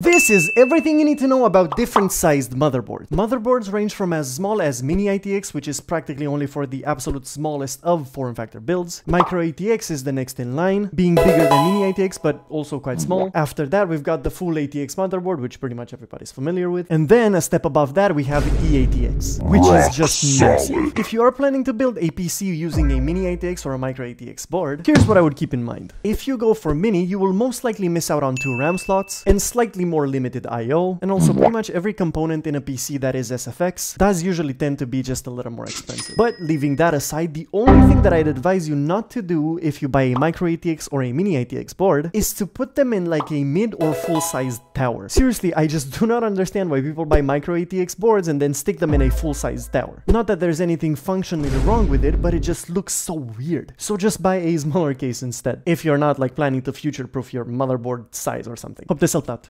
This is everything you need to know about different sized motherboards. Motherboards range from as small as Mini ITX, which is practically only for the absolute smallest of form factor builds. Micro ATX is the next in line, being bigger than Mini ATX, but also quite small. Mm-hmm. After that, we've got the full ATX motherboard, which pretty much everybody's familiar with. And then a step above that, we have eATX, which is just massive. If you are planning to build a PC using a Mini ATX or a Micro ATX board, here's what I would keep in mind. If you go for Mini, you will most likely miss out on two RAM slots and slightly more limited I.O. And also pretty much every component in a PC that is SFX does usually tend to be just a little more expensive. But leaving that aside, the only thing that I'd advise you not to do if you buy a micro ATX or a mini ATX board is to put them in like a mid or full sized tower. Seriously, I just do not understand why people buy micro ATX boards and then stick them in a full sized tower. Not that there's anything functionally wrong with it, but it just looks so weird. So just buy a smaller case instead, if you're not like planning to future proof your motherboard size or something. Hope this helped out.